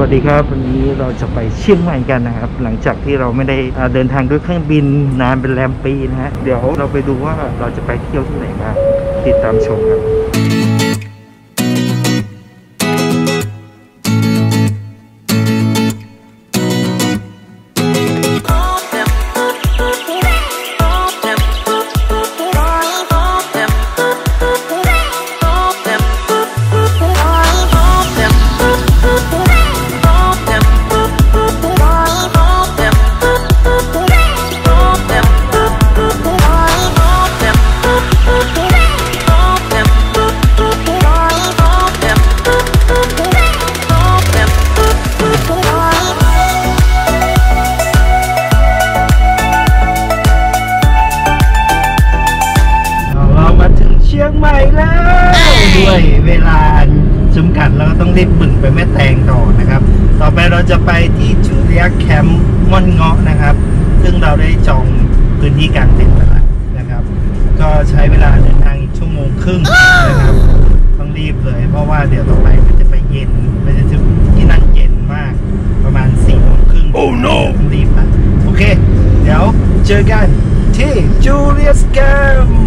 วัสดีครับ วันนี้เราจะไปเชียงใหม่กันนะครับ หลังจากที่เราไม่ได้เดินทางด้วยเครื่องบินนานเป็นแรมปีนะฮะเดี๋ยวเราไปดูว่าเราจะไปเที่ยวที่ไหนบ้างติดตามชมครับ นะครับ ต่อไปเราจะไปที่จูเลียแคมป์ม่อนเงาะนะครับ ซึ่งเราได้จองพื้นที่กางเต็นท์ไปแล้วนะครับ ก็ใช้เวลาเดินทางอีกชั่วโมงครึ่งนะครับ ต้องรีบเลย เพราะว่าเดี๋ยวต่อไปมันจะไปเย็นมันจะถึงที่นั่นเย็นมากประมาณสี่โมงครึ่ง Oh no ต้องรีบละโอเค เดี๋ยวเจอกันที่จูเลียสแคมป์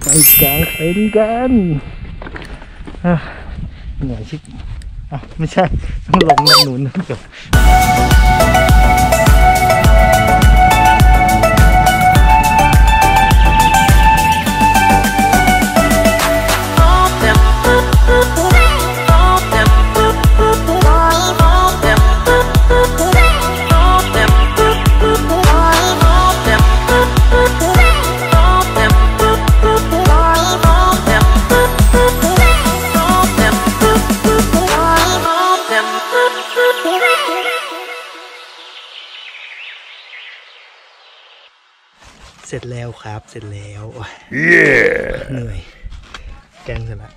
ไปกลางเต็นท์กันเหนื่อยชิบอะไม่ใช่ต้องลงด้านนู้นนะครับ สร็จแล้วครับ เสร็จแล้วโอ้ย Yeah เหนื่อย แกงเสร็จแล้ว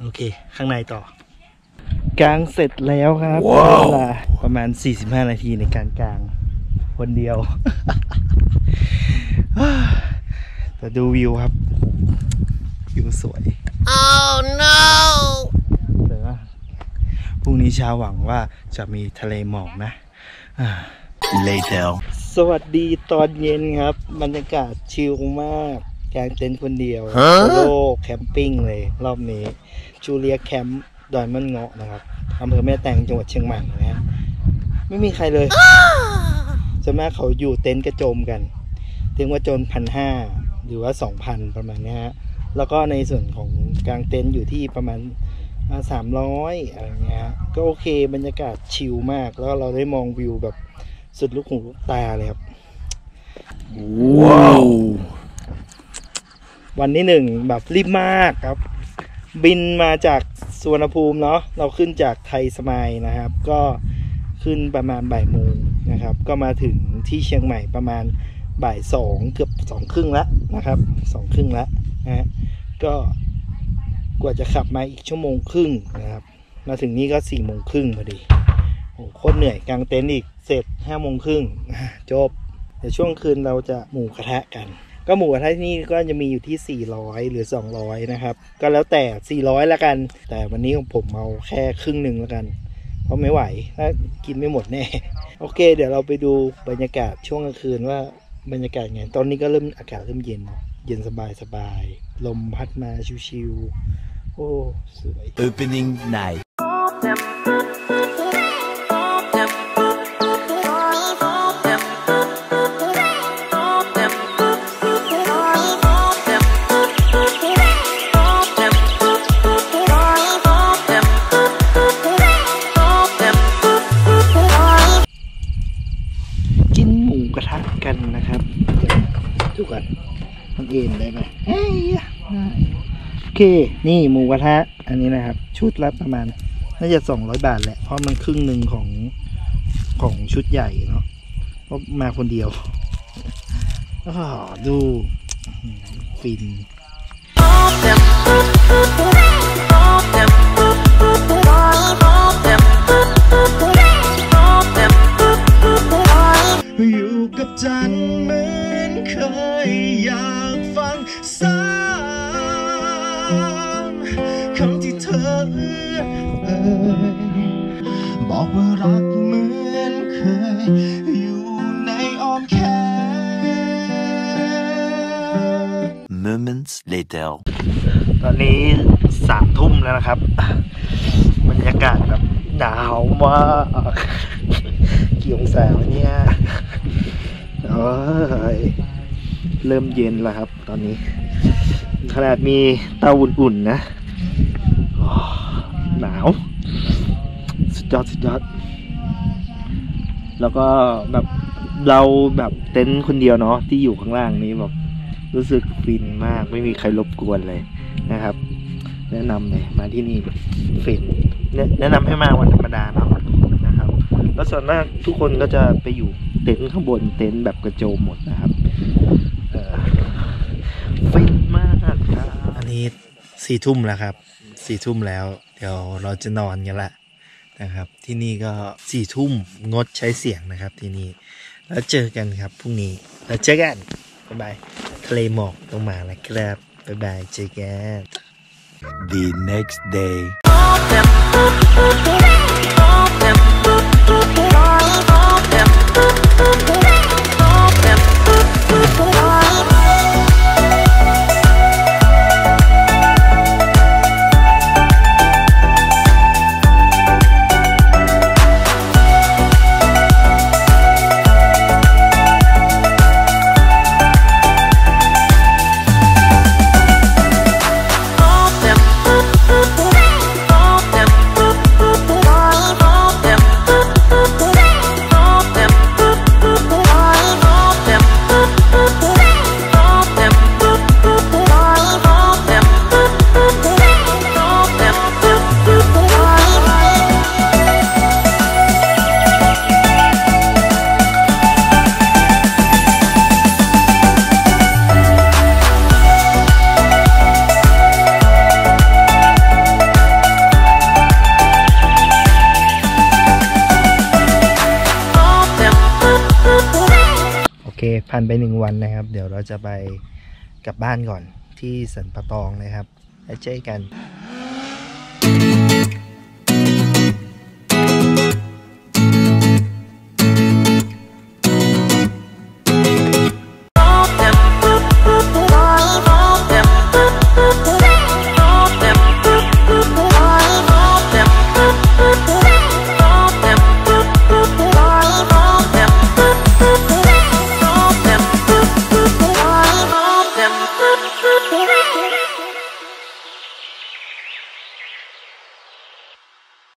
โอเค ข้างในต่อกลางเสร็จแล้วครับว้าวเวลาประมาณ 45 นาทีในการกลาง คนเดียว แต่ดูวิวครับ วิวสวย Oh no! แต่ว่าพรุ่งนี้เช้าหวังว่าจะมีทะเลหมอกนะอ่า Later สวัสดีตอนเย็นครับ บรรยากาศ chill มากกางเต็นท์คนเดียวฮะ solo camping เลย รอบนี้จูเลียแคมป์ดอยม่อนเงาะนะครับอำเภอแม่แตงจังหวัดเชียงใหม่นะฮะไม่มีใครเลยส่วนมากเขาอยู่เต็นท์กระโจมกันถึงว่าโจมพันห้าหรือว่าสองพันประมาณเนี้ยฮะแล้วก็ในส่วนของกางเต็นท์อยู่ที่ประมาณสามร้อยอะไรเงี้ยฮะก็โอเคบรรยากาศชิลมากแล้วเราได้มองวิวแบบ สุดลูกหูลูกตาเลยครับ Wow วันที่หนึ่งแบบรีบมากครับ บินมาจากสุวรรณภูมิเนาะเราขึ้นจากไทยสมายนะครับ ก็ขึ้นประมาณบ่ายโมงนะครับ ก็มาถึงที่เชียงใหม่ประมาณบ่ายสองเกือบสองครึ่งแล้วนะครับสองครึ่งแล้วนะฮะก็กว่าจะขับมาอีกชั่วโมงครึ่งนะครับ มาถึงนี่ก็สี่โมงครึ่งพอดีโอ้โหโคตรเหนื่อยกลางเต็นท์อีก เสร็จห้าโมงครึ่งจบ เดี๋ยวช่วงคืนเราจะหมูกระทะกัน ก็หมูกระทะที่นี่ก็จะมีอยู่ที่ 400 หรือ 200 นะครับ ก็แล้วแต่ 400ละกัน แต่วันนี้ของผมเอาแค่ครึ่งหนึ่งละกัน เพราะไม่ไหวถ้ากินไม่หมดแน่ โอเค เดี๋ยวเราไปดูบรรยากาศช่วงกลางคืนว่าบรรยากาศไง ตอนนี้ก็เริ่มอากาศเริ่มเย็นเนอะเย็นสบายสบาย ลมพัดมาชิวๆโอ้ สวย Opening night. มันเอ็นได้ไหมเอ้ยโอเค นี่หมูกระทะ อันนี้นะครับ ชุดละประมาณน่าจะสองร้อยบาทแหละ เพราะมันครึ่งหนึ่งของของชุดใหญ่เนาะเพราะมาคนเดียวอ้อดูฟินอยู่กับจันเหมือนเคยยาก ฟังซ้ำคำที่เธอเอื้อนเอ่ยบอกว่ารักเหมือนเคย อยู่ในอ้อมแขน Moments later. ตอนนี้สามทุ่มแล้วนะครับ บรรยากาศแบบหนาวมากกี่องศาวะเนี่ยโอ้ย เริ่มเย็นแล้วครับ ตอนนี้ ขนาดมีเตาอุ่นๆนะหนาว สุดยอดสุดยอด แล้วก็แบบเราแบบเต็นท์คนเดียวเนาะที่อยู่ข้างล่างนี้แบบรู้สึกฟินมากไม่มีใครรบกวนเลยนะครับ แนะนำเลยมาที่นี่ฟินแนะนำให้มาวันธรรมดาเนาะนะครับ แล้วส่วนมากทุกคนก็จะไปอยู่เต็นท์ข้างบนเต็นท์แบบกระโจมหมดนะครับ มากครับอันนี้สี่ทุ่มแล้วครับสี่ทุ่มแล้ว เดี๋ยวเราจะนอนกันละนะครับ ที่นี่ก็สี่ทุ่มงดใช้เสียงนะครับที่นี่แล้วเจอกันครับพรุ่งนี้แล้วเจอกันบ๊ายบายทะเลหมอกต้องมาแล้วครับบ๊ายบายเจอกัน The next day. ผ่านไปหนึ่งวันนะครับ เดี๋ยวเราจะไปกลับบ้านก่อนที่สันปะตองนะครับแล้วเจอกัน